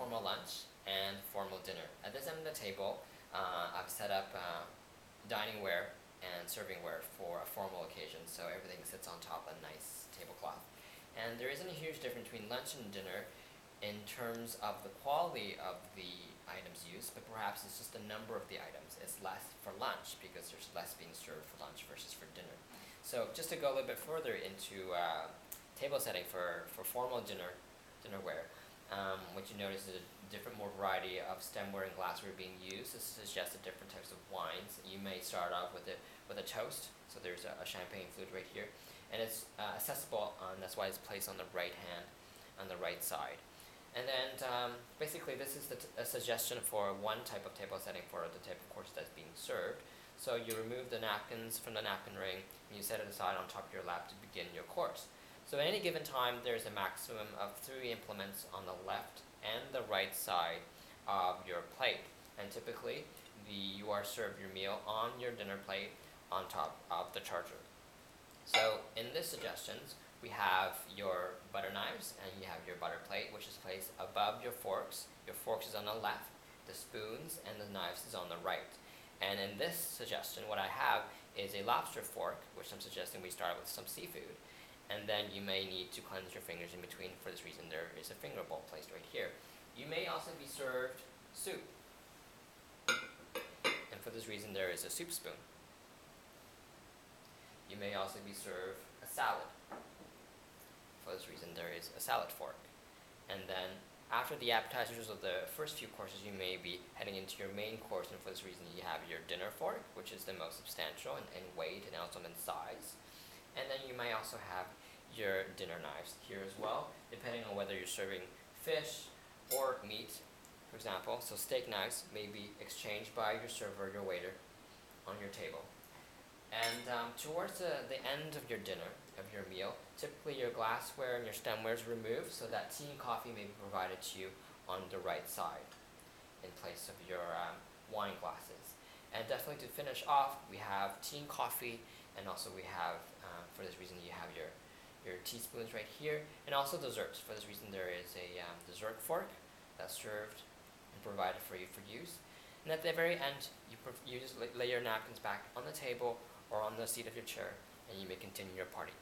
formal lunch and formal dinner. At this end of the table, uh, I've set up uh, dining ware and serving ware for a formal occasion, so everything sits on top of a nice tablecloth. And there isn't a huge difference between lunch and dinner in terms of the quality of the items used, but perhaps it's just the number of the items. It's less for lunch because there's less being served for lunch versus for dinner. So just to go a little bit further into uh, table setting for, for formal dinner dinnerware, what you notice is a different more variety of stemware and glassware being used. This suggests the different types of wines. You may start off with it with a toast. So there's a, a champagne flute right here, and it's uh, accessible. That's why it's placed on the right hand, on the right side. And then um, basically this is a suggestion for one type of table setting for the type of course that's being served. So you remove the napkins from the napkin ring and you set it aside on top of your lap to begin your course. So at any given time there's a maximum of three implements on the left right side of your plate. And typically the, you are served your meal on your dinner plate on top of the charger. So in this suggestions, we have your butter knives and you have your butter plate which is placed above your forks. Your forks is on the left, the spoons and the knives is on the right. And in this suggestion what I have is a lobster fork which I'm suggesting we start with some seafood. And then you may need to cleanse your fingers in between. For this reason there is a finger bowl placed right here. You may also be served soup. And for this reason there is a soup spoon. You may also be served a salad for this reason there is a salad fork. And then after the appetizers of the first few courses, you may be heading into your main course, and for this reason you have your dinner fork, which is the most substantial in, in weight and also in size. And then you may also have your dinner knives here as well, depending on whether you're serving fish or meat, for example. So steak knives may be exchanged by your server, your waiter, on your table. And um, towards the, the end of your dinner, of your meal, typically your glassware and your stemware is removed so that tea and coffee may be provided to you on the right side in place of your um, wine glasses. And definitely to finish off, we have tea and coffee, and also we have, um, for this reason, you have your, your teaspoons right here, and also desserts. For this reason, there is a um, dessert fork that's served provided for you for use. And at the very end, you, you just lay your napkins back on the table or on the seat of your chair, and you may continue your party.